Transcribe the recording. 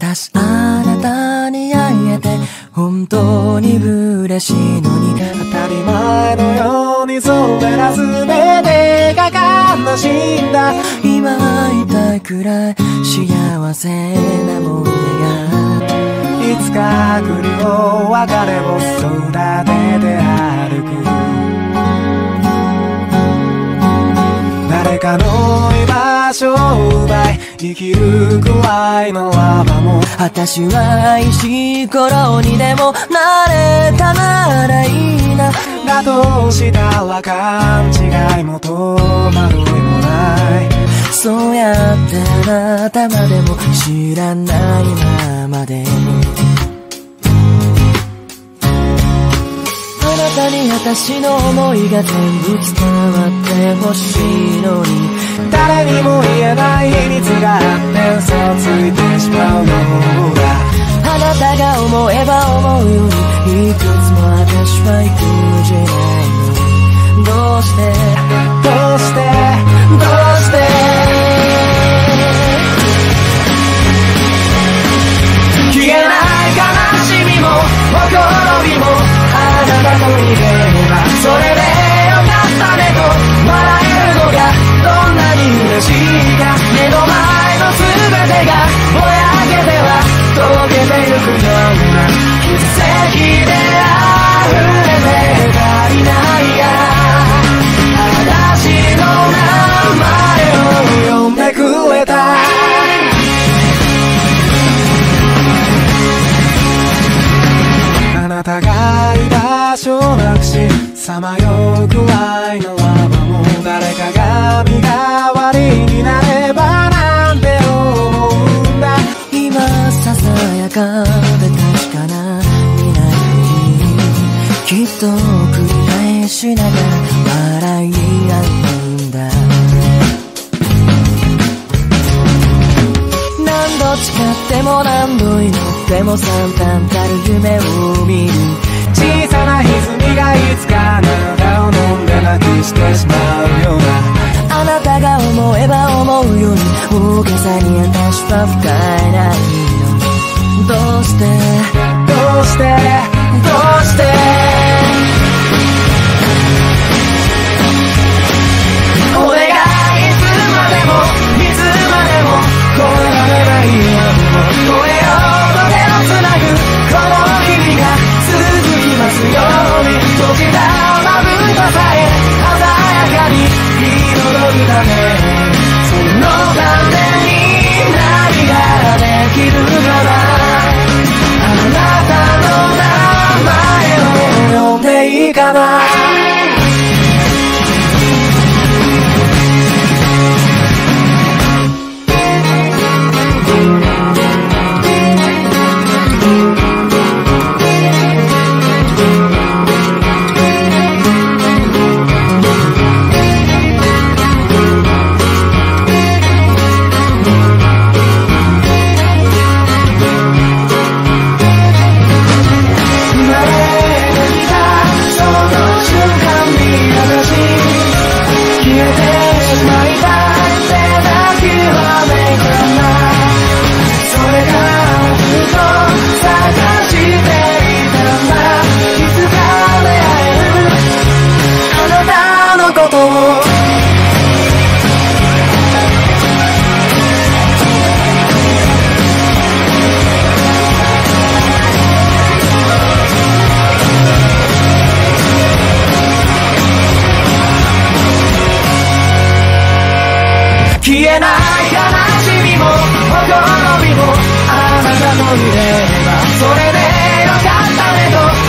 私あなたに会えて本当に嬉しいのに当たり前のようにそれら全てが悲しんだ。今会いたいくらい幸せな思い出がいつか来るよ別れを育てて歩く。誰かの居場所を奪い生きるくらいのラバも。私は石ころにでもなれたならいいな。だとしたら勘違いも戸惑いもない。そうやってあなたまでも知らないままで。あなたに私の思いが全部伝わってほしいのに誰にも言えない秘密があって嘘をついてしまうのだあなたが思えば思うよりいくつも私は育児ないのどうしてどうしてどうしてなたが居場所をなくしさまようくらいのラバも誰かが身代わりになればなんて思うんだ。今ささやかで確かな未来にきっと繰り返しながら笑い合う。ど誓っても何度祈っても惨憺たる夢を見る小さな歪みがいつかあなたを飲んで泣きしてしまうようなあなたが思えば思うより大げさに私は不快ないのどうしてどうで好みもあなたの腕ればそれでよかったねと。